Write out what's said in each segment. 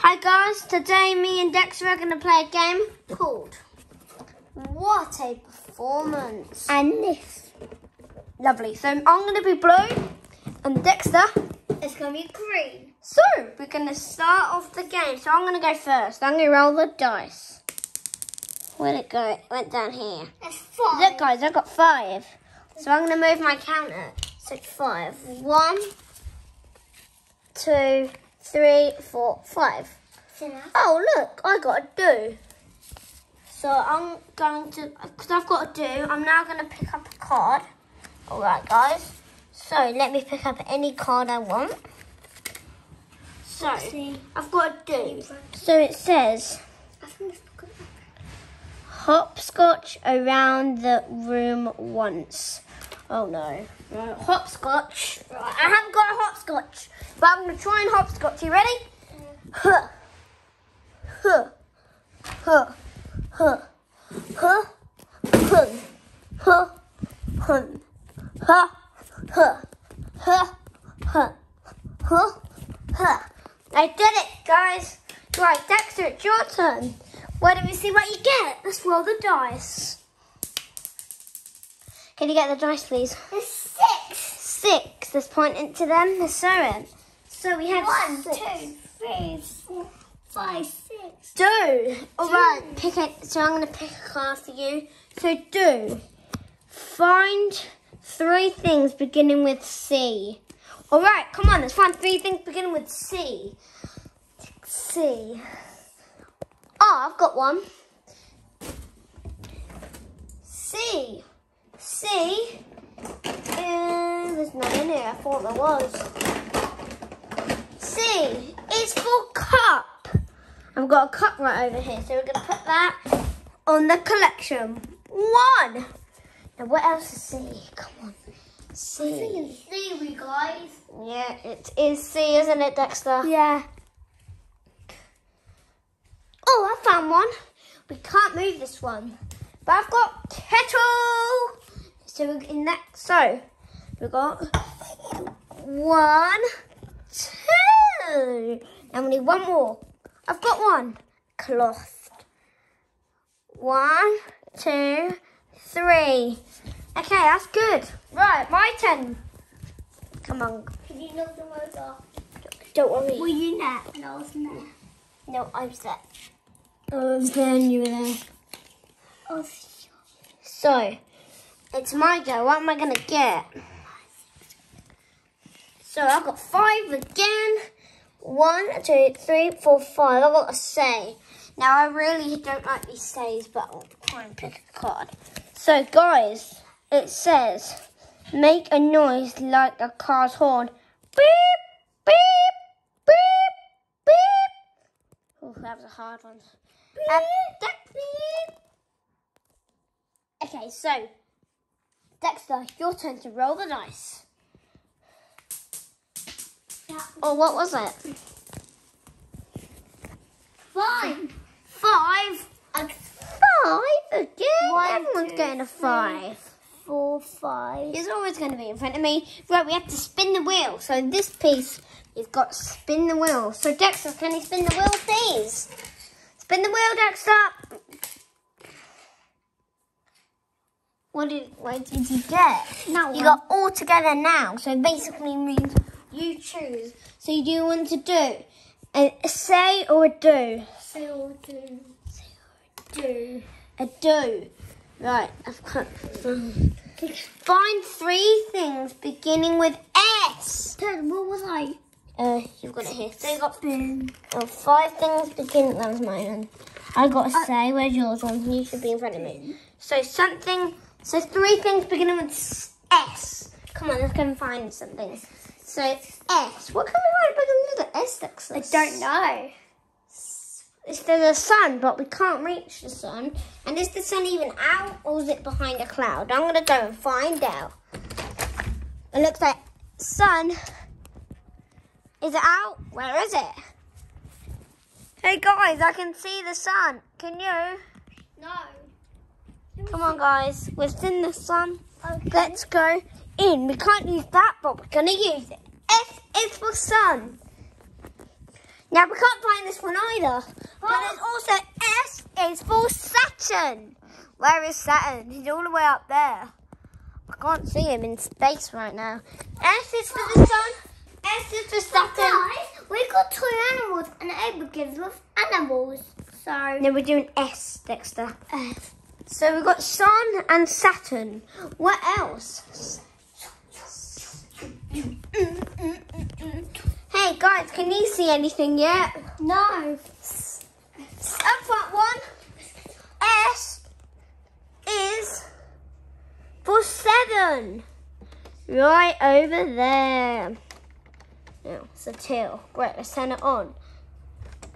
Hi guys, today me and Dexter are going to play a game called What a Performance. And this. Lovely. So I'm going to be blue and Dexter. is going to be green. So we're going to start off the game. So I'm going to go first. I'm going to roll the dice. Where'd it go? It went down here. It's five. Look guys, I've got five. So I'm going to move my counter. So five. One, two, three, four, five. Oh, look, I got a do. So I'm going to, because I've got a do, I'm now going to pick up a card. All right, guys. So let me pick up any card I want. So I've got a do. So it says I think it's good. hopscotch around the room once. Oh no. Right. Hopscotch. Right. I haven't got a hopscotch, but I'm going to try and hopscotch. You ready? Yeah. Huh. Huh. Huh. Huh. Huh. Hun. Huh. Huh. Huh. Huh. Huh. Huh. Huh. I did it, guys. Right, Dexter, it's your turn. Why don't we see what you get? Let's roll the dice. Can you get the dice, please? It's six. Six. Let's point it to them. Let's show it. So we have One, six. two, three, four, five, six. Do. All right. Pick it. So I'm going to pick a card for you. So do. Find three things beginning with C. All right. Come on. Let's find three things beginning with C. C. Oh, I've got one. C. C. Uh, there's none in here. I thought there was. C. It's for cup. I've got a cup right over here, so we're going to put that on the collection. One. Now, what else is C? Come on. C. See we guys. Yeah, it is C, isn't it, Dexter? Yeah. Oh, I found one. We can't move this one. But I've got kettle. So we're in that, so we've got one, two, and we need one more. I've got one. Cloth. One, two, three. Okay, that's good. Right, my turn. Come on, Can you knock them over? don't worry. Were you net? And I was net. No, I'm set. Oh, then you were there. Oh, So, it's my go. What am I going to get? So, I've got five again. One, two, three, four, five. I've got a say. Now, I really don't like these says, but I'll try and pick a card. So, guys, it says, make a noise like a car's horn. Beep, beep, beep, beep. Oh, that was a hard one. Um, beep. Okay, so Dexter, your turn to roll the dice. Oh, what was it? Five. A Five again. One, Everyone's two, getting a five. four, five. He's always going to be in front of me. Right, we have to spin the wheel. So this piece, you've got to spin the wheel. So Dexter, can you spin the wheel, please? Spin the wheel, Dexter. What did, what did you get? Now You got all together now, so basically means you choose. So you do want to do a, say or a do. or do. Say or do. A do. Right, I've got. Um, find three things beginning with S. Dad, what was I? Uh, you've got it here. So you got Spin. oh, uh, five things beginning. That was mine. I got a uh, say. Where's yours one? You should be in front of me. So something. So three things beginning with s-. Come on, let's go and find something. So S. What can we find beginning with the S? Dexter? I don't know. It's there's the sun, but we can't reach the sun. And is the sun even out or is it behind a cloud? I'm gonna go and find out. It looks like sun. Is it out? Where is it? Hey guys, I can see the sun. Can you? No. Come on guys, we've seen the sun. Okay. Let's go in. We can't use that, but we're gonna use it. S is for sun. Now we can't find this one either. But oh. there's also S is for Saturn. Where is Saturn? He's all the way up there. I can't see him in space right now. S is for the sun. S is for Saturn. Guys, we got two animals and A begins with animals. So, No, we're doing S, Dexter. F. So we've got Sun and Saturn. What else? Hey guys, can you see anything yet? No. Up front one. S is for seven. Right over there. Now it's a tail. Great, let's turn it on.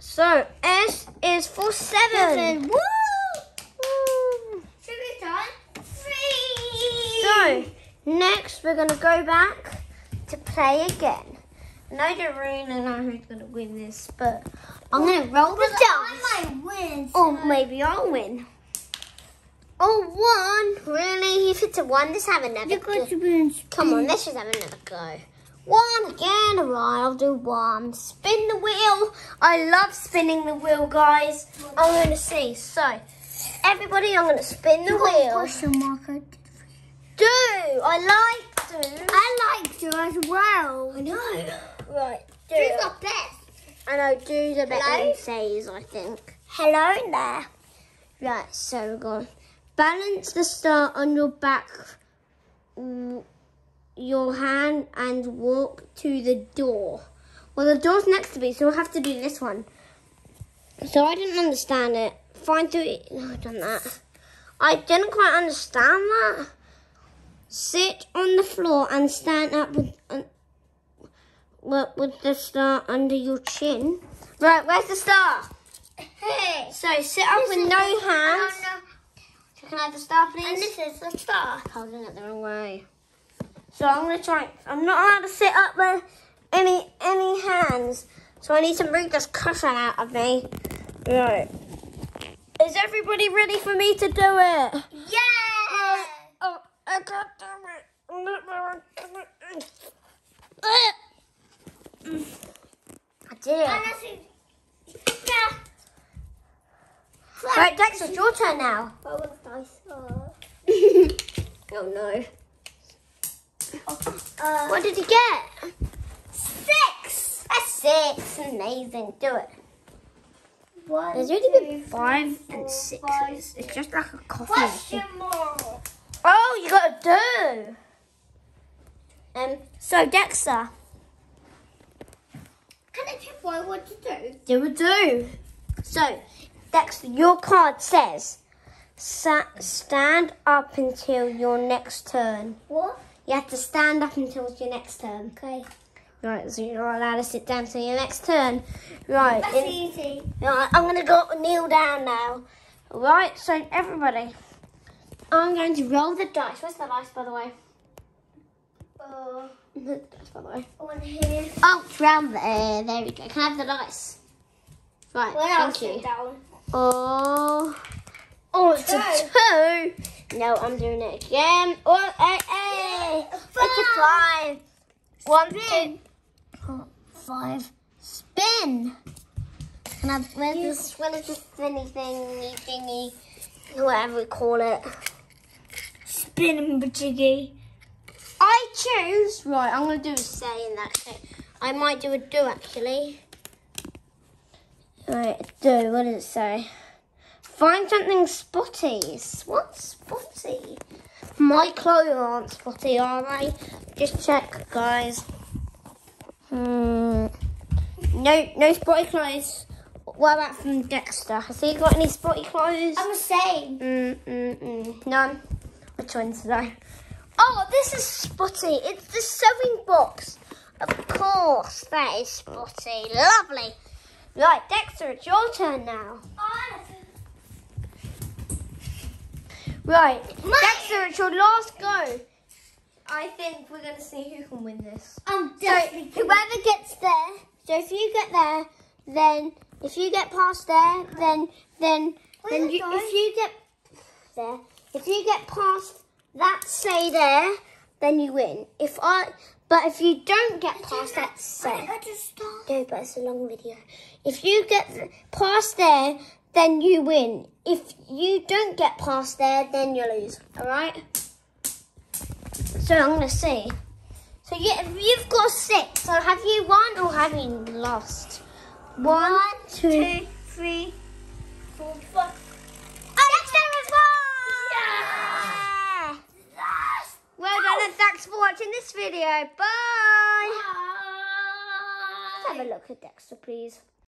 So S is for seven. Woo! Woo. Should we start? Three. So, next we're going to go back to play again. I don't really know who's going to win this, but I'm going to roll the dice. I might win. Oh, or maybe I'll win. Oh, one? Really? If it's a one, let's have another You're go. going to be Come on, let's just have another go. One again, right, I'll do one. Spin the wheel. I love spinning the wheel, guys. I'm going to see. So, everybody, I'm going to spin the wheel. Question mark. Do. I like to. I like to as well. I know. Right. Do. Who's the best? I know. Do the Hello? than says, I think. Hello there. Right. So we're going. Balance the star on your back, your hand, and walk to the door. Well, the door's next to me, so we'll have to do this one. So I didn't understand it. Find through. No, I've done that. I didn't quite understand that. Sit on the floor and stand up with with, the star under your chin. Right, where's the star? Hey. So sit up with no hands. Oh, Can I have the star, please? And this is the star. holding it the wrong way. So I'm gonna try. I'm not allowed to sit up with any any hands. So I need to bring this cushion out of me. Right. Is everybody ready for me to do it? Yeah. I can't it. I did it. And I see. Yeah. Right, Dex, it's your turn now. What was dice? Uh, oh no. uh, What did you get? Six. A six. Amazing. Do it. One, There's only been five and six. five, It's just like a coffee. Question machine. mark. Oh, you got to do. Um. So Dexter, Can I pick what to do? do a do. So Dexter, your card says, stand up until your next turn. What? You have to stand up until it's your next turn. Okay. Right, so you're not allowed to sit down till your next turn. Right, That's in- easy. right, I'm gonna go kneel down now. Right, so everybody, I'm going to roll the dice. Where's the dice, by the way? Uh, The dice, by the way. one here. Oh, it's round there. There we go. Can I have the dice? Right, else thank you. down? Oh, oh, it's a two. No, I'm doing it again. Oh, hey, hey. It's a five. One, two, four, five. Spin. Can I? Where's this? What is this spinny thingy thingy? Whatever we call it. Spinning bajiggy. I choose. Right, I'm gonna do a say in that. I might do a do actually. Right, do. What does it say? Find something spotty. What's spotty? My clothes aren't spotty, are they? Just check, guys. Hmm. No, no spotty clothes. What about from Dexter? Has he got any spotty clothes? I'm the same. Mm, mm, mm. None. One's today? Oh, this is Spotty. It's the sewing box. Of course, that is Spotty. Lovely. Right, Dexter, it's your turn now. Right, Mine. Dexter, it's your last go. I think we're going to see who can win this. I'm So, whoever gets there, so if you get there, then if you get past there, then then then you, if you get there, if you get past that say there, then you win. If I But if you don't get past that say, I just start. no, but it's a long video. If you get past there, then you win. If you don't get past there, then you lose. All right. So I'm gonna see. So you, you've got six. So have you won or have you lost? One, two. Two, three, four, five. Oh, Dexter has won! Yes! Well done, and thanks for watching this video. Bye. Let's have a look at Dexter, please.